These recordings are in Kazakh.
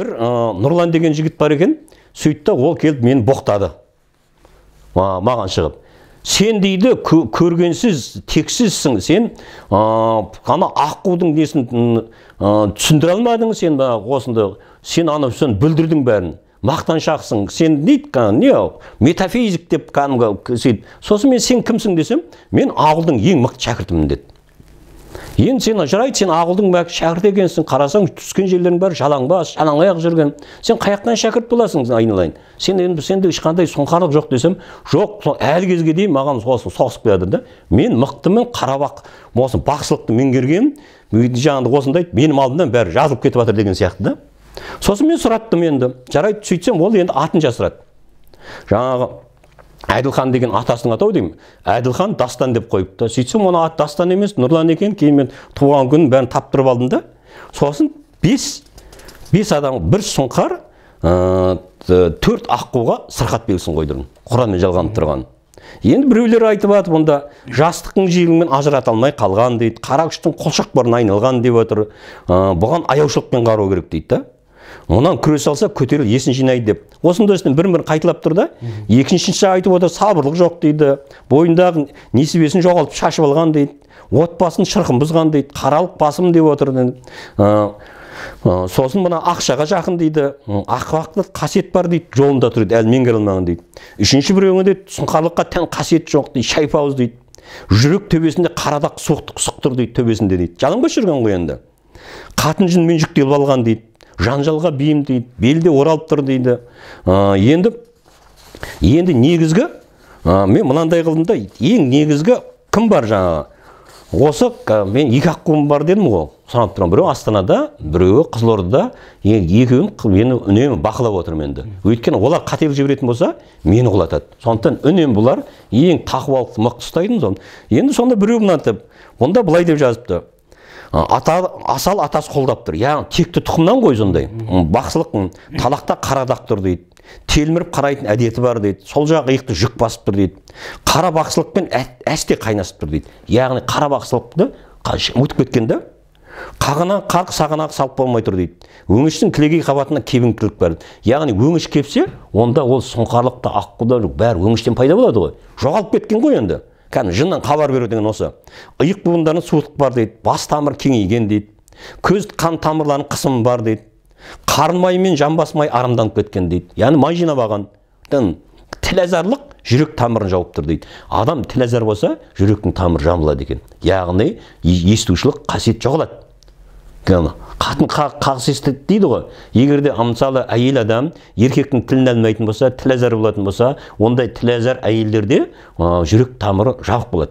бір ә, нұрлан деген жігіт бар екен. Сөйтті ол келіп мені боқтады. А, маған шығып. Сен дейді кө- көргенсіз тексізсің сен. Ә, ана аққудың несін ә, түсіндіре алмадың сен ба сен ана сен бүлдірдің бәрін. Мақтаншақсың сен дейді не метафизик деп кәдімгі сөйтіп. Сосын мен сен кімсің десем мен ауылдың ең мықты шәкіртімін деді. Енді сен жарайды сен ақылдың шәкірті екенсің. Қарасаң түскен жерлерің бәрі жалаңбас жалаң аяқ жүрген. Сен қаяқтан шәкірт боласың айналайын. Сен енді сенде ешқандай сұңқарлық жоқ десем жоқ сол әлі кезге дейін маған осы соғысып келе да мен мықтымын қарабақ осы бақсылықты меңгерген жаңағыдай осындай менің алдымнан бәрі жазылып кетіп жатыр деген сияқты да. Сосын мен сұраттым енді. Жарайды сөйтсем ол енді атын жасырады. Жаңағы әділхан деген атасының атауы деймін. Әділхан дастан деп қойыпты. Сөйтсем оның аты дастан емес нұрлан екен кейін мен туған күнін бәрін таптырып алдым да. Сосын бес бес адам бір сұңқар ә, төрт аққуға сырқат белгісін қойдырдым. Құранмен жалғанып тұрған енді біреулер айтып жатыр мұнда жастықтың жеңімен ажырата алмай қалған дейді қара күштің қолшоқпарына айналған деп отыр ә, бұған аяушылықпен қарау керек дейді да. Онан күресе алса көтеріл есін жинайды деп. Осындай осындай бірін бірін қайталап тұр да екіншісі айтып отыр сабырлық жоқ дейді бойындағы несібесін жоғалтып шашып алған дейді отбасын шырқын бұзған дейді қаралық басым деп отыр. Ә, ә, сосын мына ақшаға жақын дейді. Ы, ақылақтық қасиет бар дейді жолында тұр дейді әлі меңгере алмаған дейді. Үшінші біреуі дейді сұңқарлыққа тән қасиет жоқ дейді шайпауыз дейді. Жүрек төбесінде қарадақ суықтық сұқ тұр дейді төбесінде дейді. Жалаңбас жүрген ғой енді? Қатын жынмен жүктеліп алған дейді. Жанжалға бейім дейді белде оралып тұр дейді. Енді енді негізгі мен мынандай қылдым да ең негізгі кім бар жаңағы? Осы мен екі аққуым бар дедім ғой санап тұрамын біреуі астанада біреуі қызылордада екеуін мені үнемі бақылап отырмын енді. Өйткені олар қателік жіберетін болса мені құлатады. Сондықтан үнемі бұлар ең тақуалықты мықты ұстайтын енді сонда біреу мынатып онда былай деп жазыпты. Ата асал атасы қолдап тұр. Яғни текті тұқымнан ғой сондай. Бақсылық талақта қарадақ тұр дейді. Телміріп қарайтын әдеті бар дейді. Сол жақ иықты жүк басып тұр дейді. Қара бақсылықпен әсте қайнасып тұр дейді. Яғни қара бақсылықты ұмытып кеткен да қағынан қарқ сағанақ салып болмай тұр дейді. Өңештің кілегей қабатында кебіңкілік бар яғни өңеш кепсе онда ол сұңқарлық та аққуда бәрі өңештен пайда болады ғой. Жоғалып кеткен ғой енді. Кәдімгі жыннан хабар беру деген осы. Иық буындарында суықтық бар дейді. Бас тамыр кеңейген дейді. Көз қан тамырларының қысымы бар дейді. Қарын мен жамбас май арамданып кеткен дейді. Яғни май жинап алған тілазарлық жүрек тамырын жауып тұр дейді. Адам тілазар болса жүректің тамыры жабылады екен. Яғни естушілік қасиет жоғалады. Қатын қа- қағыс естеді дейді ғой. Егер де мысалы әйел адам еркектің тілін алмайтын болса тілазар болатын болса ондай тілазар әйелдерде ә, жүрек тамыры жабық болады.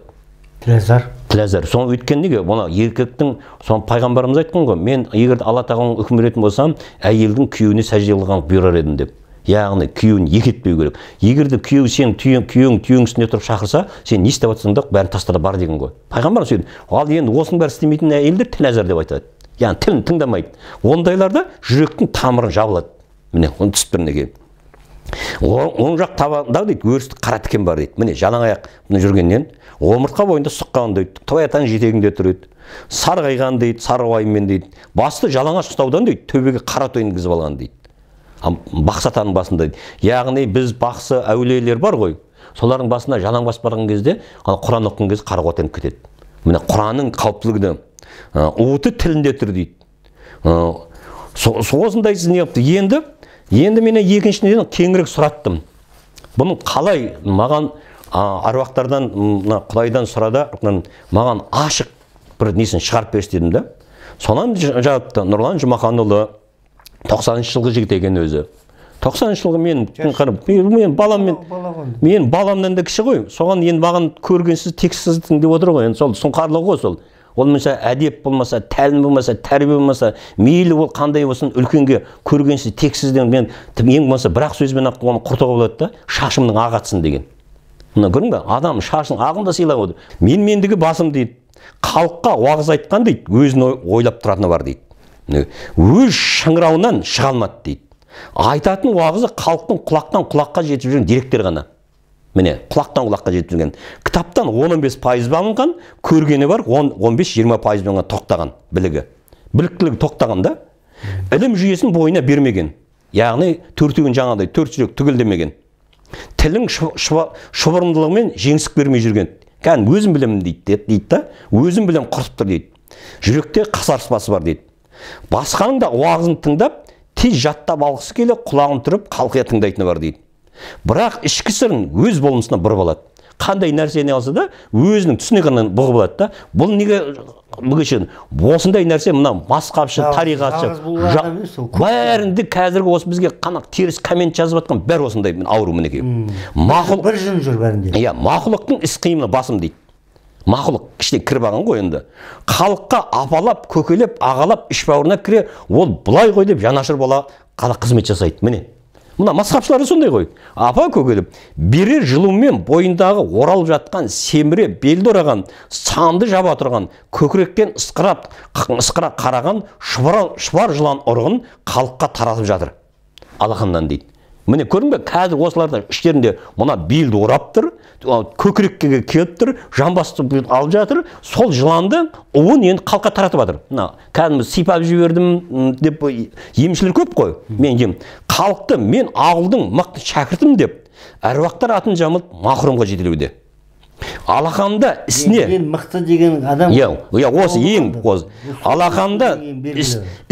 Тілазар тілазар соны өйткені неге? Оны еркектің соны пайғамбарымыз айтқан ғой. Мен егер де алла тағаланың үкім беретін болсам әйелдің күйеуіне сәжде қылған бұйырар едім деп. Яғни күйеуін екі етпеу керек. Егер де күйеу сен күйеуің түйенің үстіне тұрып шақырса сен не істеп жатсың да бәрін таста да бар деген ғой. Пайғамбар сөйтіп ал енді осының бәрін істемейтін әйелдер тілазар деп айтады. Яғни тілін тыңдамайды. Ондайларда жүректің тамыры жабылады. Міне оны түсіп тұр мінекей оң жақ табанында дейді өрісті қара тікен бар дейді. Міне жалаң аяқ жүргеннен. Омыртқа бойында сұққан дейді. Тоятаның жетегінде тұр дейді. Сарғайған дейді сары уайыммен дейді. Басты жалаңаш ұстаудан дейді төбеге қара кіргізіп алған дейді. А бақсатаның басында дейді. Яғни біз бақсы әулиелер бар ғой. Солардың басында жалаң бас барған кезде ана құран оқыған кезде қара қуаттанып кетеді. Міне құранның қауіптілігіне уыты тілінде тұр дейді. Осындай не енді енді мен екіншіден кеңірек сұраттым. Бұның қалай маған аруақтардан мына құдайдан сұрада маған ашық бір несін шығарып берші дедім да сонан ж- жауапты нұрлан жұмаханұлы тоқсаныншы жылғы жігіт екен өзі. Тоқсаныншы жылғы мен қарап мен баламмен мен баламнан да кіші ғой. Соған енді маған көргенсіз тексізсің деп отыр ғой. Енді сол сұңқарлығы ғой сол. Ол болмаса әдеп болмаса тәлім болмаса тәрбие болмаса мейлі ол қандай болсын үлкенге көргенсіз тексізден мен ең болмаса бір ақ сөзбен ақ оны құртуға болады да шашымның ақ атсын деген. Мына көрдің ба адам шашын ағын да сыйлап отыр. Менмендігі басым дейді. Халыққа уағыз айтқан дейді өзін ой- ойлап тұратыны бар дейді. Өз шыңырауынан шыға алмады дейді. Айтатын уағызы халықтың құлақтан құлаққа жетіп жүрген деректер ғана. Міне құлақтан құлаққа жетіп жүрген. Кітаптан 10-15 пайыз алынған көргені бар 10-15-20 пайыз тоқтаған білігі. Біліктілігі тоқтаған да ілім жүйесін бойына бермеген. Яғни төртеуін жаңағыдай төрт жүрек түгелдемеген тілің шұбырындылығымен жеңсік бермей жүрген. Кәдімгі өзім білемін дейді дейді да өзім білемін құртып тұр дейді. Жүректе қасарыспасы бар дейді. Басқаның да уағызын тыңдап тез жаттап алғысы келе құлағын түріп қалқия тыңдайтыны бар дейді. Бірақ ішкі сырын өз болмысына бұрып алады қандай нәрсені алса да өзінің түсіне ғана бұғып алады да бұл неге бүгінше осындай нәрсе мына масқапшы көп бәрінде қазіргі осы бізге қана теріс коммент жазып жатқан бәрі осындай ауру мінекей мақұл бір жын жүр бәрінде. Иә мақұлықтың іс қимылы басым дейді. Мақұлық кішкене кір бағын ғой енді. Халыққа апалап көкелеп ағалап іш бауырына кіре ол былай ғой деп жанашыр бола қала қызмет жасайды. Міне мына масқапшылар да сондай ғой. Апа көкелеп берер жылумен бойындағы оралып жатқан семіре белді ораған санды жаба тұрған көкіректен ысқырап ысқыра қараған шұбар жылан ұрығын халыққа таратып жатыр. Алақаннан дейді. Міне көрдің бе қазір осылардың іштерінде мына белді орап тұр көкірекке келіп тұр жамбасты алып жатыр сол жыланды уын енді халыққа таратып жатыр. Мына кәдімгі сипап жібердім деп емшілер көп қой мен ем халықты мен ауылдың мықты шәкіртімін деп әруақтар атын жамылып мақұрымға жетелеуде. Алақанда ісіне ең мықты деген адам иә иә осы ең осы. Алақанда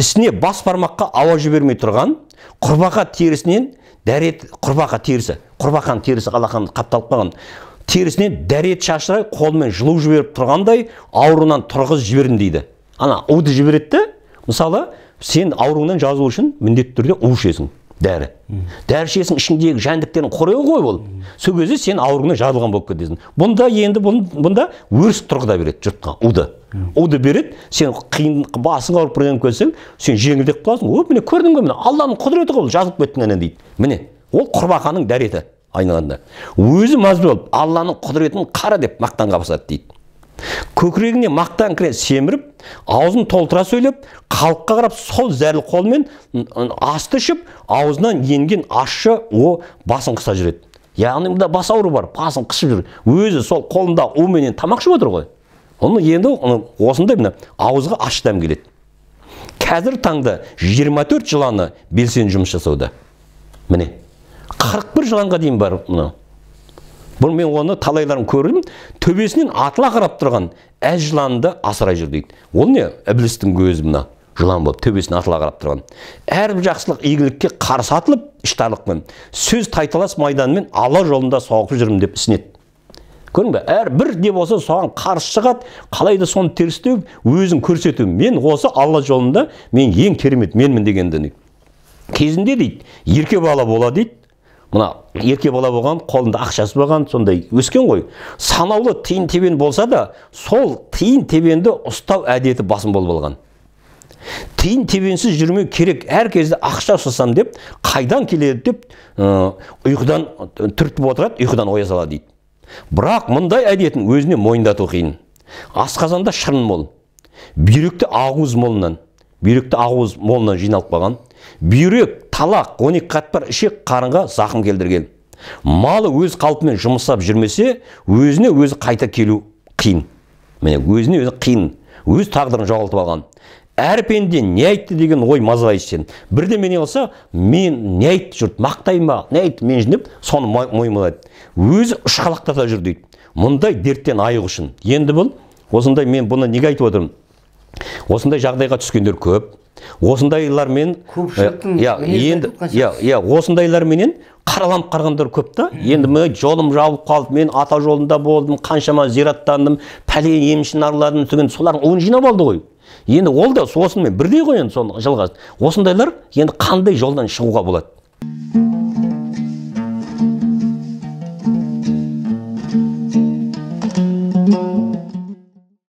ісіне бас бармаққа ауа жібермей тұрған құрбақа терісінен дәрет құрбақа терісі құрбақаның терісі алақанды қапталып қалған. Терісінен дәрет шашырай қолымен жылу жіберіп тұрғандай ауруынан тұрғыз жібердім дейді. Ана уды жібереді мысалы сен ауруыңнан жазылу үшін міндетті түрде у ішесің дәрі. Дәрі ішесің ішіңдегі жәндіктердің қорегі ғой ол. Сол кезде сен ауруыңнан жазылған болып кетесің бұнда енді бұн- бұнда өріс тұрғыда береді жұртқа уды. Уды береді сен қиын басың ауырып бірдеңе көрсең сен жеңілдеп қаласың. О міне көрдің бе міне алланың құдіреті ғой жазылып кеттің ана дейді. Міне ол құрбақаның дәреті айналғанда өзі мәз болып алланың құдіретін қара деп мақтанға басады дейді. Көкірегіне мақтан кіре семіріп аузын толтыра сөйлеп халыққа қарап сол зәрлі қолмен асты ішіп аузынан енген ащы о басын қыса жүреді. Яғни мында бас ауру бар басын қысып жүр. Өзі сол қолында уменен тамақ ішіп отыр ғой. Оны енді осындай міне ауызға ащы дәм келеді. Қазір таңда 24 жыланы белсенді жұмыс жасауда. Міне 41 жыланға дейін бар мынау бұл мен оны талайларын көрдім төбесінен атыла қарап тұрған әз жыланды асырай жүр дейді. Ол не? Іблістің көзі мына жылан болып төбесінен атыла қарап тұрған. Әрбір жақсылық игілікке қарсы атылып іштарлықпен сөз тайталас майданымен алла жолында соғып жүрмін деп ісінеді. Көрдің бе? Әрбір не болса соған қарсы шығады қалай да соны терістеу өзін көрсету мен осы алла жолында мен ең керемет менмін дегенді кезінде дейді ерке бала бола дейді мына ерке бала болған қолында ақшасы болған сондай өскен ғой. Санаулы тиын тебен болса да сол тиын тебенді ұстау әдеті басым болып алған. Тиын тебенсіз жүрмеу керек әр кезде ақша ұстасам деп қайдан келеді деп ұйқыдан түртіп отырады ұйқыдан оя салады дейді. Бірақ мұндай әдетін өзіне мойындату қиын. Асқазанда шырын мол. Бүйректе ақуыз молынан бүйректе ақуыз молынан жиналып қалған. Бүйрек талақ он екі қатпар ішек қарынға зақым келтірген. Малы өз қалпымен жұмысап жүрмесе өзіне өзі қайта келу қиын. Міне өзіне өзі қиын өз тағдырын жоғалтып алған. Әр пенде не айтты деген ой мазалайды сен бірдеме болса мен не айтты жұрт мақтай ма не айтты мен деп соны мой- мойымалайды өзі ұшқалақтата жүр дейді. Мұндай дерттен айығу үшін. Енді бұл осындай мен бұны неге айтып отырмын? Осындай жағдайға түскендер көп. Осындайлармен Көпшіліктің иә енді иә иә осындайларменен қараланып қарғандар көп та. Енді мен жолым жабылып қалды мен ата жолында болдым қаншама зираттандым пәлен емшіні араладым деген солардың уын жинап алды ғой. Енді ол да осымен бірдей ғой енді соны жалғас осындайлар енді қандай жолдан шығуға болады?